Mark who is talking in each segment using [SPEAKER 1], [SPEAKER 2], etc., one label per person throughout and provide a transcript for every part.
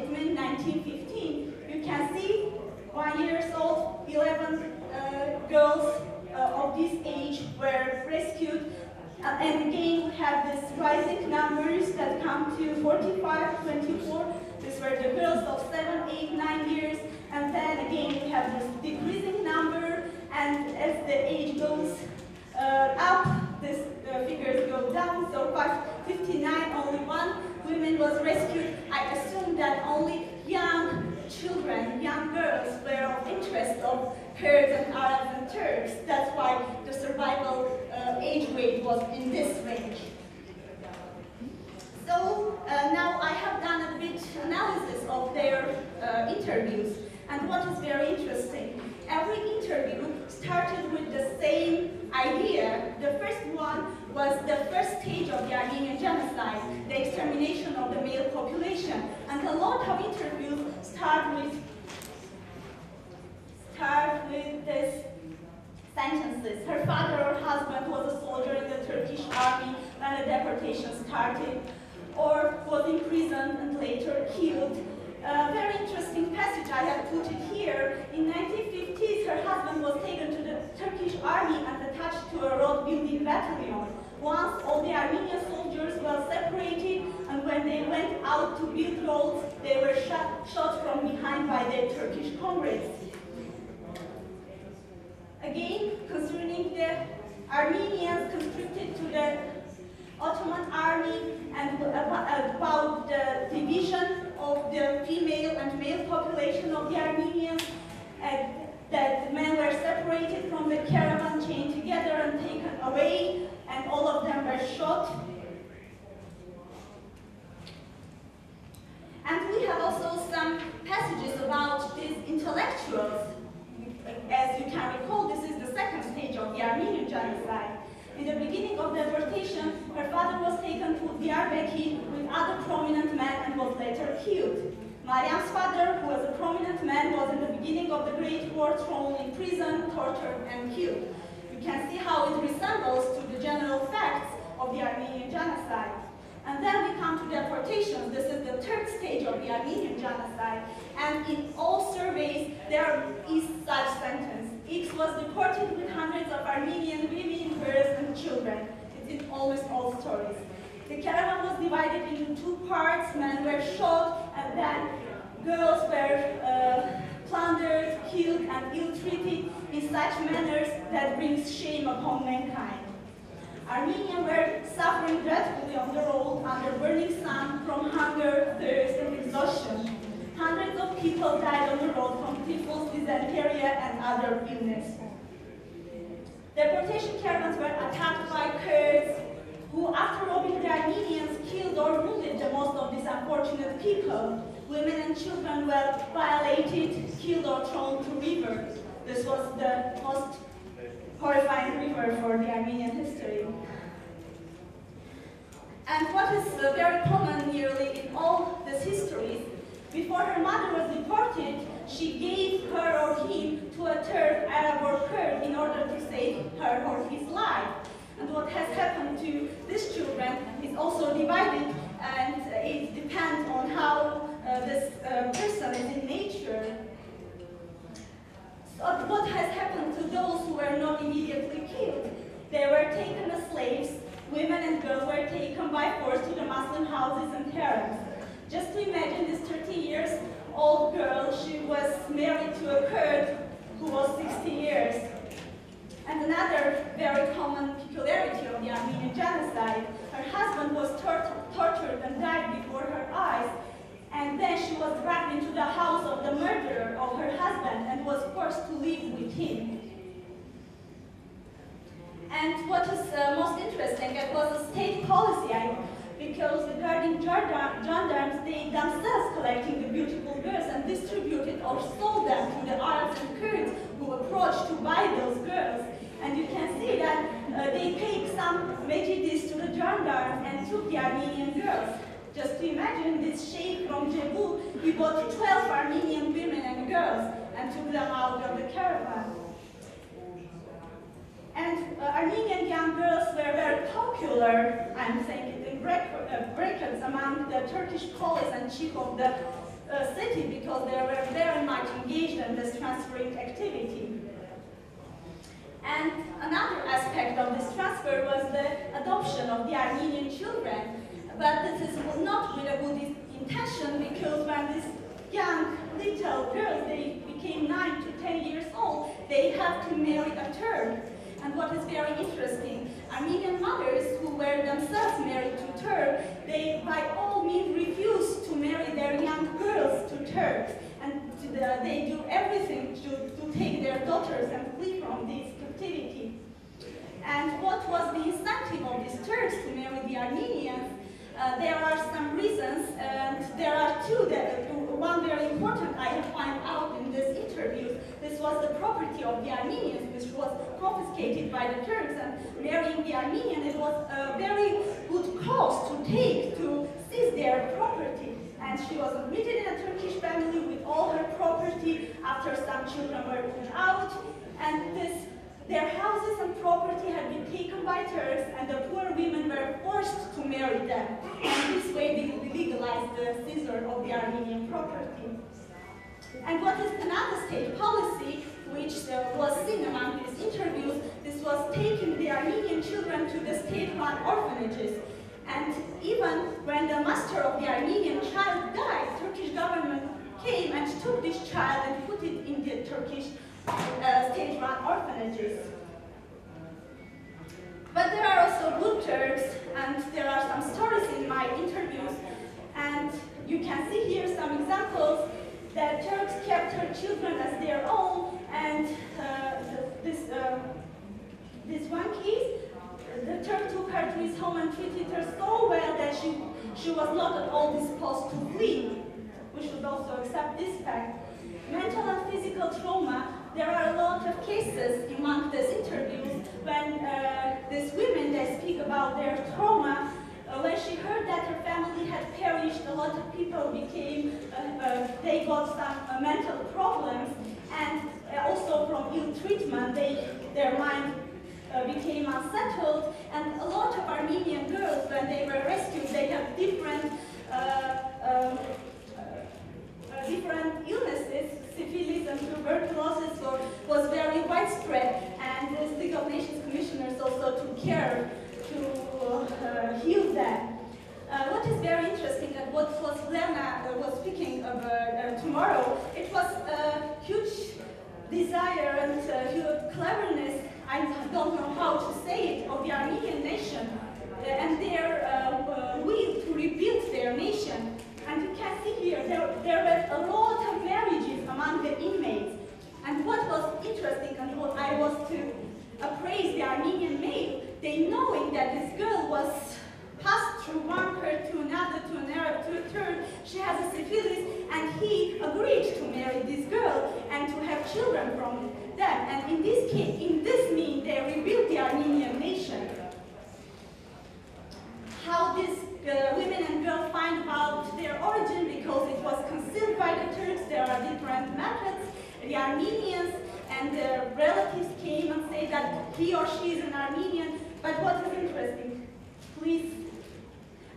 [SPEAKER 1] deportation. 1915. You can see one years old, 11 uh, girls uh, of this age were rescued. Uh, and again, we have this rising numbers that come to 45, 24. These were the girls of 7, 8, 9 years. And then again, we have this decreasing number. And as the age goes uh, up, these uh, figures go down. So 59, only one woman was rescued. I assume that only young children, young girls were of interest of Kurds and Arabs and Turks. That's why the survival uh, age rate was in this range. So uh, now I have done a bit analysis of their uh, interviews. And what is very interesting, every interview started with the same idea. The first one was the first stage of the Armenian genocide, the extermination of the male population. And a lot of interviews start with start with this sentences. Her father or husband was a soldier in the Turkish army when the deportation started, or was imprisoned and later killed. A very interesting passage I have put it here. In 1950s, her husband was taken to the Turkish army and attached to a road building battalion. Once all the Armenian soldiers were separated, and when they went out to build roads, they were shot, shot from behind by their Turkish comrades. Again, concerning the Armenians conscripted to the Ottoman army and about the division of the female and male population of the Armenians, uh, that men were separated from the caravan chained together and taken away, and all of them were shot. And we have also some passages about these intellectuals. As you can recall, this is the second stage of the Armenian genocide. In the beginning of the deportation, her father was taken to Diyarbakir with other prominent men and was later killed. Mariam's father, who was a prominent man, was in the beginning of the Great War thrown in prison, tortured, and killed. You can see how it resembles to the general facts of the Armenian genocide. And then we come to deportations. This is the third stage of the Armenian genocide. And in all surveys, there is such sentence. X was deported with hundreds of Armenian women, girls, and children. It's in almost all stories. The caravan was divided into two parts. Men were shot, and then girls were uh, plundered, killed, and ill-treated in such manners that brings shame upon mankind. Armenians were suffering dreadfully on the road under burning sun from hunger, thirst, and exhaustion. Hundreds of people died on the road from typhus, dysentery, and other illness. Deportation caravans were attacked by Kurds, who, after robbing the Armenians, killed or wounded the most of these unfortunate people. Women and children were violated, killed, or thrown to rivers. This was the most horrifying river for the Armenian history. And what is very common nearly in all these histories, before her mother was deported, she gave her or him to a Turk, Arab or Kurd in order to save her or his life. And what has happened to these children is also divided and it depends on how uh, this uh, person is in nature. So what has happened to those who were not immediately killed? They were taken as slaves. Women and girls were taken by force to the Muslim houses and harems. Just to imagine this 30 years old girl, she was married to a Kurd who was 60 years. And another very common peculiarity of the Armenian genocide, her husband was tor tortured and died before her eyes. And then she was dragged into the house of the murderer of her husband and was forced to live with him. And what is uh, most interesting, it was a state policy, I, because the guarding gendarmes, they themselves collecting the beautiful girls and distributed or sold them to the Arabs and Kurds who approached to buy those girls. And you can see that uh, they paid mejidis to the gendarmes and took the Armenian girls. Just to imagine this sheikh from Jebu, he bought 12 Armenian women and girls and took them out of the caravan. And uh, Armenian young girls were very popular, I'm saying it in uh, brackets, among the Turkish police and chief of the uh, city because they were very much engaged in this transferring activity. And another aspect of this transfer was the adoption of the Armenian children. But this was not with a good intention because when these young little girls, they became 9 to 10 years old, they have to marry a Turk. And what is very interesting, Armenian mothers who were themselves married to Turks, they by all means refused to marry their young girls to Turks. And to the, they do everything to, to take their daughters and flee from this captivity. And what was the incentive of these Turks to marry the Armenians? Uh, there are some reasons, and there are two that, one very important I find out in this interview. This was the property of the Armenians, which was confiscated by the Turks, and marrying the Armenian, it was a very good cause to take to seize their property. And she was admitted in a Turkish family with all her property after some children were put out. And this their houses and property had been taken by Turks, and the poor women were forced to marry them. And this way they legalized the seizure of the Armenian property. And what is another state policy, which was seen among these interviews, this was taking the Armenian children to the state-run orphanages. And even when the master of the Armenian child died, Turkish government came and took this child and put it in the Turkish uh, state-run orphanages. But there are also good Turks, and there are some stories in my interviews, and you can see here some examples that Turks kept her children as their own, and uh, this, uh, this one case, the Turk took her to his home and treated her so well that she, she was not at all disposed to flee. We should also accept this fact. Mental and physical trauma there are a lot of cases among these interviews when uh, these women, they speak about their trauma. Uh, when she heard that her family had perished, a lot of people became, uh, uh they got some uh, mental problems, and also from ill treatment, they, their mind became unsettled, and a lot of Armenian girls, when they were rescued, they have different um, different illnesses, tuberculosis were, was very widespread, and the League of Nations commissioners also took care to uh, heal them. Uh, what is very interesting and what was Lena uh, was speaking of uh, uh, tomorrow, it was a huge desire and uh, huge cleverness, I don't know how to say it, of the Armenian nation and their will to rebuild their nation. And you can see here, there, there were a lot of marriages among the inmates. And what was interesting and what I was to appraise the Armenian male, they knowing that this girl was passed through one her to another, to another, to a third, she has a syphilis, and he agreed to marry this girl and to have children from them. And in this case, in this means, they rebuilt the Armenian nation. How this the women and girls find out their origin because it was concealed by the Turks. There are different methods. The Armenians and their relatives came and say that he or she is an Armenian. But what is interesting, please,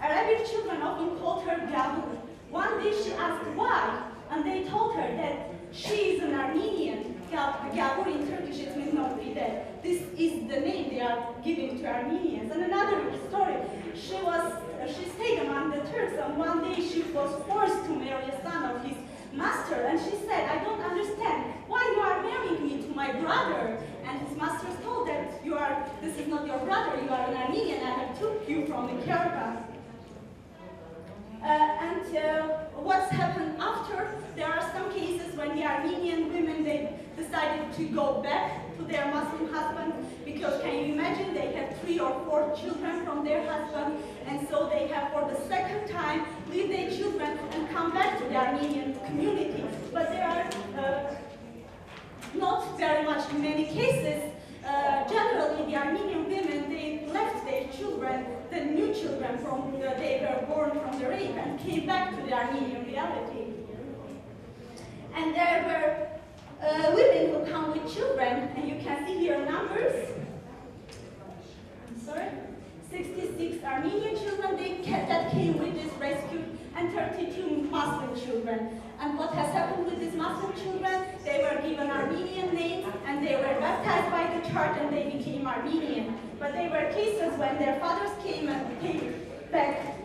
[SPEAKER 1] Arabic children often called her Gabur. One day she asked why, and they told her that she is an Armenian. Gabur in Turkish it means not be dead. This is the name they are giving to Armenians. And another story, she was she stayed among the Turks, and one day she was forced to marry a son of his master, and she said, I don't understand why you are marrying me to my brother. And his master told that you are, this is not your brother, you are an Armenian, I have took you from the. Uh, and uh, what's happened after? There are some cases when the Armenian women, they decided to go back to their Muslim husband because can you imagine they had three or four children from their husband and so they have for the second time leave their children and come back to the Armenian community. But there are uh, not very much in many cases. Uh, generally, the Armenian women, they left their children, the new children from the, they were born from the rape and came back to the Armenian reality. And there were uh, women who come with children, and you can see here numbers. I'm sorry. 66 Armenian children they, that came with this rescue, and 32 Muslim children. And what has happened with these Muslim children? They were given Armenian names, and they were baptized by the church, and they became Armenian. But there were cases when their fathers came and paid back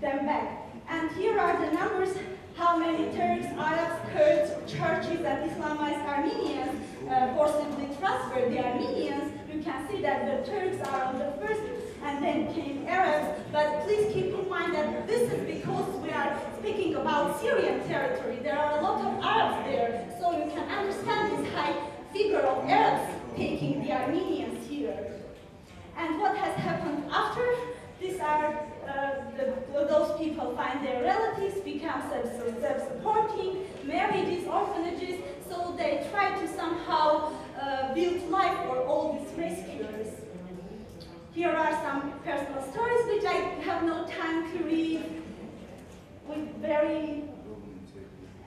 [SPEAKER 1] them back. And here are the numbers how many Turks, Arabs, Kurds, Chechens, and Islamized Armenians uh, forcibly transferred the Armenians. You can see that the Turks are on the first and then came Arabs. But please keep in mind that this is because we are speaking about Syrian territory. There are a lot of Arabs there, so you can understand this high figure of Arabs taking the Armenians here. And what has happened after? These are uh, the, those people find their relatives, become self-supporting, marry these orphanages, so they try to somehow uh, build life for all these rescuers. Here are some personal stories which I have no time to read. With very,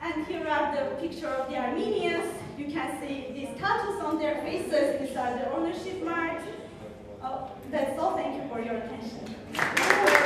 [SPEAKER 1] and here are the picture of the Armenians. You can see these tattoos on their faces. These are the ownership marks. Oh, that's all. Thank you for your attention.